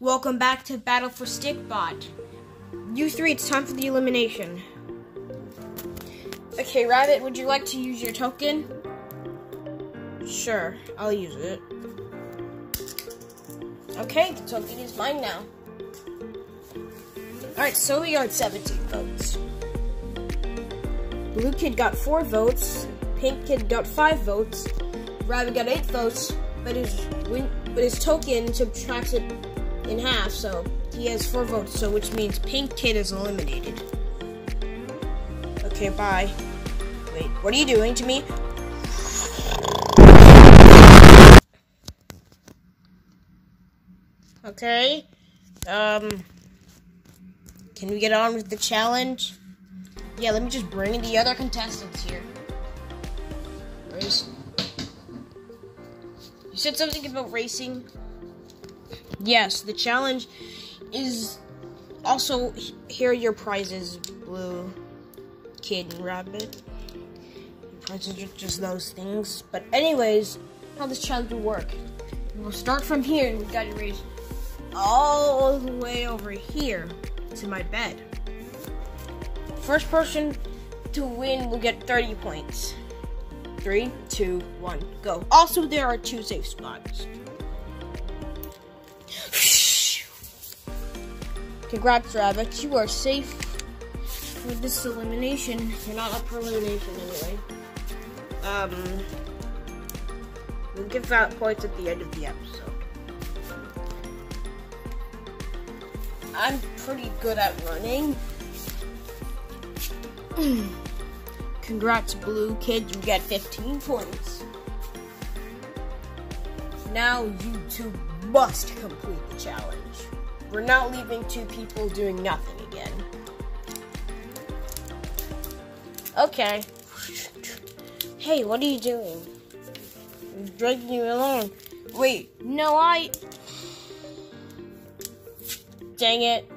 Welcome back to Battle for Stickbot. You three, it's time for the elimination. Okay, Rabbit, would you like to use your token? Sure, I'll use it. Okay, the token is mine now. Alright, so we got 17 votes. Blue Kid got 4 votes, Pink Kid got 5 votes, Rabbit got 8 votes, but his win but his token subtracts it in half, so he has 4 votes, so which means Pink Kid is eliminated. Okay, bye. Wait, what are you doing to me? Okay. Um Can we get on with the challenge? Yeah, let me just bring in the other contestants here. Race. You said something about racing? Yes, the challenge is also here are your prizes, blue kid and rabbit. Your prizes are just those things. But anyways, how this challenge will work. We'll start from here and we gotta race all the way over here to my bed. First person to win will get 30 points. Three, two, one, go. Also, there are two safe spots. Congrats, Rabbit. You are safe for this elimination. You're not up for elimination anyway. Um, we'll give out points at the end of the episode. I'm pretty good at running. Congrats, Blue Kid. You get 15 points. Now you two must complete the challenge. We're not leaving two people doing nothing again. Okay. Hey, what are you doing? I'm dragging you along. Wait, no, I. Dang it.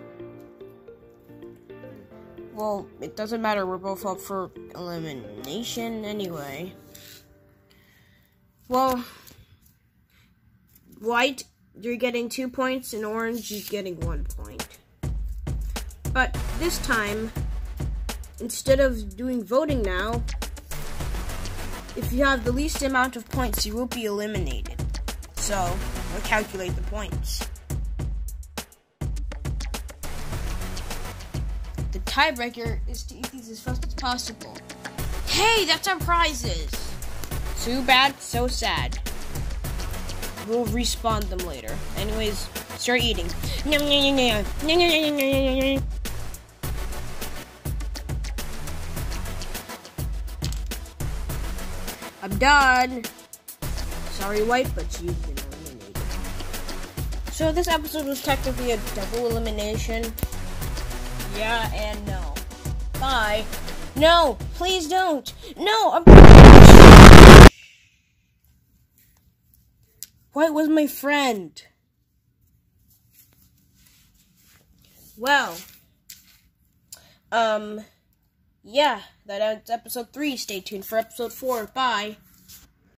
Well, it doesn't matter. We're both up for elimination anyway. Well, white, you're getting two points, and orange, you're getting one point. But this time, instead of doing voting now, if you have the least amount of points, you will be eliminated. So, we'll calculate the points. The tiebreaker is to eat these as fast as possible. Hey, that's our prizes! Too bad, so sad. We'll respawn them later. Anyways, start eating. I'm done. Sorry, white, but you've been eliminated. So this episode was technically a double elimination. Yeah and no. Bye. No, please don't. No, I'm. White was my friend. Well, um, yeah, that ends episode three. Stay tuned for episode four. Bye.